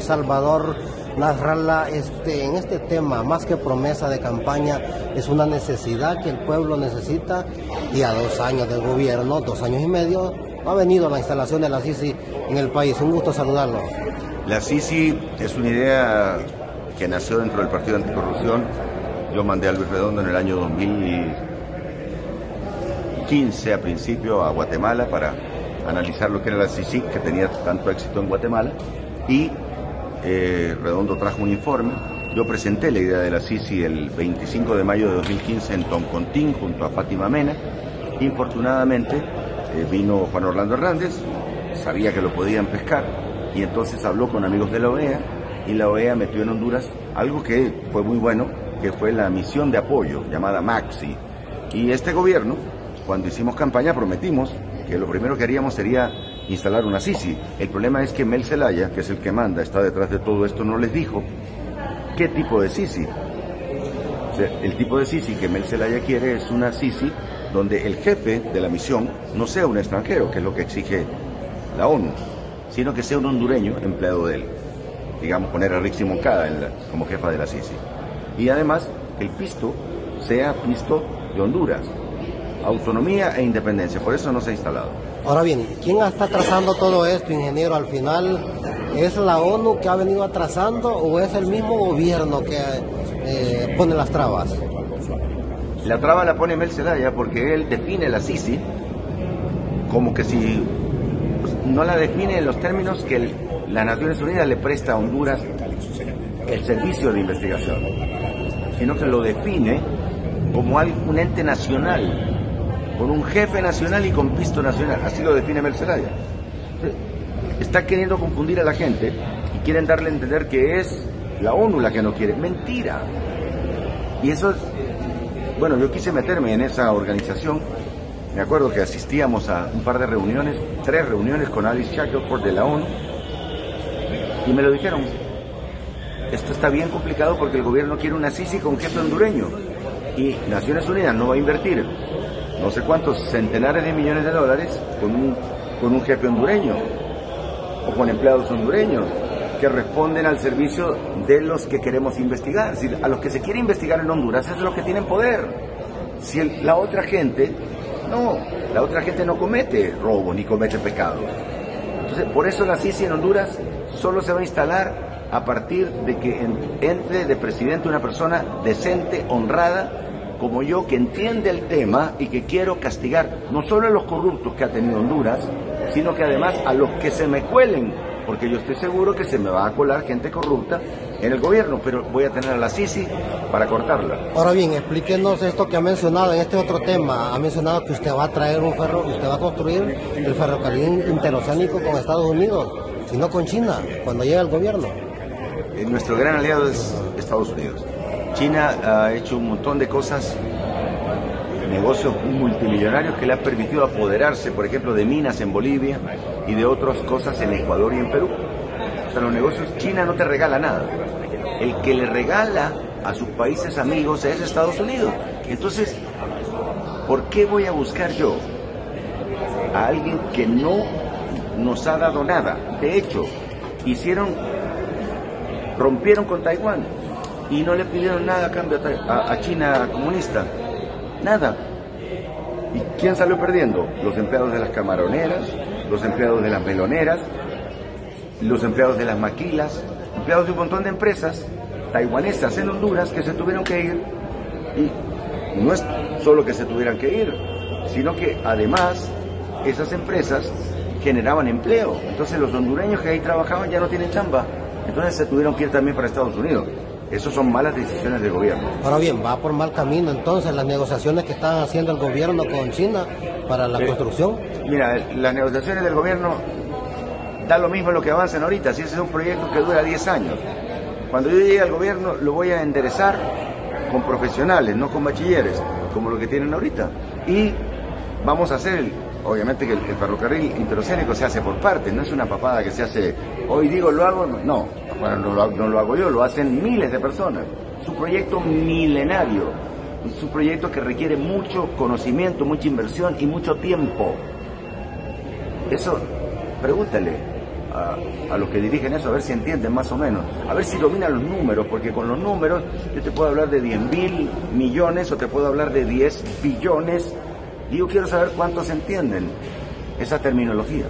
Salvador Nasralla, este, en este tema, más que promesa de campaña, es una necesidad que el pueblo necesita y a dos años del gobierno, dos años y medio, ha venido la instalación de la CICI en el país. Un gusto saludarlo. La CICI es una idea que nació dentro del Partido Anticorrupción. Yo mandé a Luis Redondo en el año 2015 a principio a Guatemala para analizar lo que era la CICI, que tenía tanto éxito en Guatemala, y eh, Redondo trajo un informe. Yo presenté la idea de la CICI el 25 de mayo de 2015 en Toncontín junto a Fátima Mena. Infortunadamente eh, vino Juan Orlando Hernández, sabía que lo podían pescar y entonces habló con amigos de la OEA y la OEA metió en Honduras algo que fue muy bueno, que fue la misión de apoyo llamada MAXI. Y este gobierno, cuando hicimos campaña, prometimos que lo primero que haríamos sería instalar una SISI. El problema es que Mel Zelaya, que es el que manda, está detrás de todo esto, no les dijo qué tipo de SISI. O sea, el tipo de SISI que Mel Zelaya quiere es una SISI donde el jefe de la misión no sea un extranjero, que es lo que exige la ONU, sino que sea un hondureño empleado de él. Digamos, poner a Rixi Moncada como jefa de la SISI. Y además, que el pisto sea pisto de Honduras, autonomía e independencia. Por eso no se ha instalado. Ahora bien, ¿quién está trazando todo esto, ingeniero? Al final, ¿es la ONU que ha venido atrasando o es el mismo gobierno que eh, pone las trabas? La traba la pone Mel Zelaya porque él define la Sisi como que si pues, no la define en los términos que el, las Naciones Unidas le presta a Honduras el servicio de investigación, sino que lo define como un ente nacional con un jefe nacional y con pisto nacional. Así lo define Mercelaya. Está queriendo confundir a la gente y quieren darle a entender que es la ONU la que no quiere. Mentira. Y eso es, bueno, yo quise meterme en esa organización. Me acuerdo que asistíamos a un par de reuniones, tres reuniones con Alice Shackelford de la ONU, y me lo dijeron. Esto está bien complicado porque el gobierno quiere una SISI con jefe hondureño y Naciones Unidas no va a invertir no sé cuántos centenares de millones de dólares con un, con un jefe hondureño o con empleados hondureños que responden al servicio de los que queremos investigar. Es decir, a los que se quiere investigar en Honduras es los que tienen poder. Si la otra gente, no, la otra gente no comete robo ni comete pecado. Entonces, por eso la CICI en Honduras solo se va a instalar a partir de que entre de presidente una persona decente, honrada, como yo que entiende el tema y que quiero castigar no solo a los corruptos que ha tenido Honduras, sino que además a los que se me cuelen, porque yo estoy seguro que se me va a colar gente corrupta en el gobierno, pero voy a tener a la Sisi para cortarla. Ahora bien, explíquenos esto que ha mencionado en este otro tema. Ha mencionado que usted va a traer un ferro, usted va a construir el ferrocarril interoceánico con Estados Unidos y no con China cuando llegue al gobierno. Eh, nuestro gran aliado es Estados Unidos. China ha hecho un montón de cosas, negocios multimillonarios que le han permitido apoderarse, por ejemplo, de minas en Bolivia y de otras cosas en Ecuador y en Perú. O sea, los negocios, China no te regala nada. El que le regala a sus países amigos es Estados Unidos. Entonces, ¿por qué voy a buscar yo a alguien que no nos ha dado nada? De hecho, hicieron, rompieron con Taiwán y no le pidieron nada a cambio a, China comunista. Nada. ¿Y quién salió perdiendo? Los empleados de las camaroneras, los empleados de las meloneras, los empleados de las maquilas, empleados de un montón de empresas taiwanesas en Honduras que se tuvieron que ir. Y no es solo que se tuvieran que ir, sino que además esas empresas generaban empleo. Entonces los hondureños que ahí trabajaban ya no tienen chamba. Entonces se tuvieron que ir también para Estados Unidos. Esas son malas decisiones del gobierno. Ahora bien, va por mal camino entonces las negociaciones que está haciendo el gobierno con China para la construcción. Mira, las negociaciones del gobierno da lo mismo lo que avancen ahorita, si ese es un proyecto que dura 10 años. Cuando yo llegue al gobierno lo voy a enderezar con profesionales, no con bachilleres, como lo que tienen ahorita. Y vamos a hacer, obviamente que el, ferrocarril interoceánico se hace por partes, no es una papada que se hace, hoy digo lo hago, no, bueno, no lo, hago yo, lo hacen miles de personas. Es un proyecto milenario, es un proyecto que requiere mucho conocimiento, mucha inversión y mucho tiempo. Eso, pregúntale, a, los que dirigen eso, a ver si entienden más o menos, a ver si dominan los números, porque con los números yo te puedo hablar de 10 mil millones o te puedo hablar de 10 billones, y yo quiero saber cuántos entienden esa terminología.